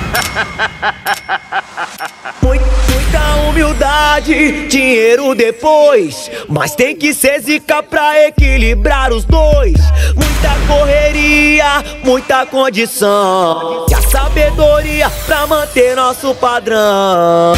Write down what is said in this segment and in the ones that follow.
Muita humildade, dinheiro depois. Mas tem que ser zica pra equilibrar os dois. Muita correria, muita condição. E a sabedoria pra manter nosso padrão.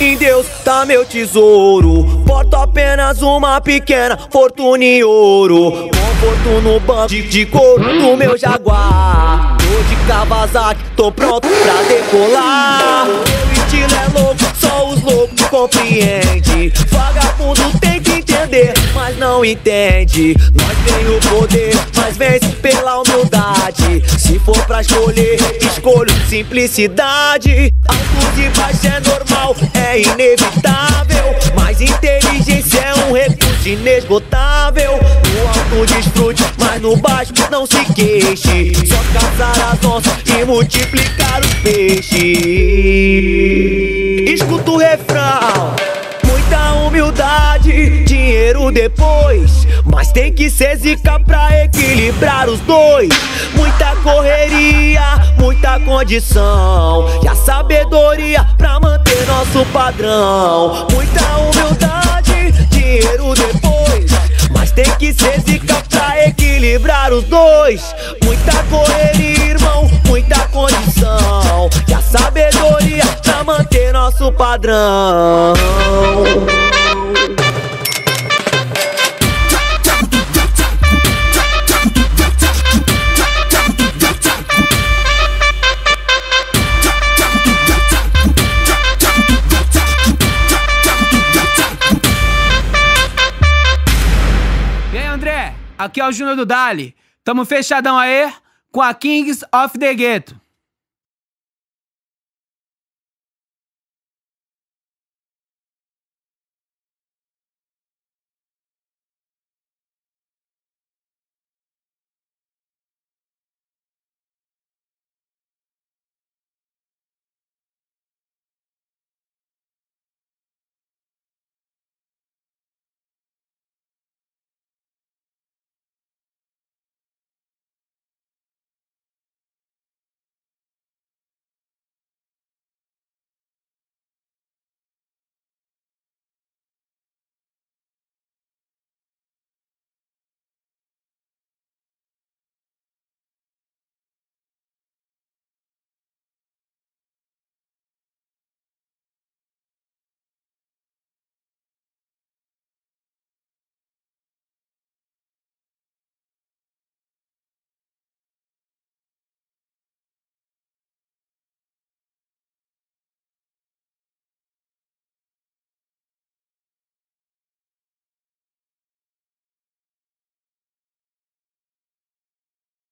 Em Deus, tá meu tesouro. Porto apenas uma pequena fortuna em ouro. Conforto no banco de, de couro do meu jaguar. Tô de Kawasaki, tô pronto pra decolar. Meu estilo é louco, só os loucos compreendem. Vagabundo tem que entender, mas não entende. Nós tem o poder, mas vence pela humildade. Se for pra escolher, escolho simplicidade. Inesgotável. No alto desfrute, mas no baixo não se queixe. Só caçar as onças e multiplicar os peixes. Escuta o refrão. Muita humildade, dinheiro depois. Mas tem que ser zica pra equilibrar os dois. Muita correria, muita condição. E a sabedoria pra manter nosso padrão. Muita tem que ser zica pra equilibrar os dois. Muita correria, irmão, muita condição. E a sabedoria pra manter nosso padrão. André? Aqui é o Júnior do Dali. Tamo fechadão aí com a Kings of the Ghetto.